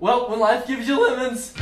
Well, when life gives you lemons.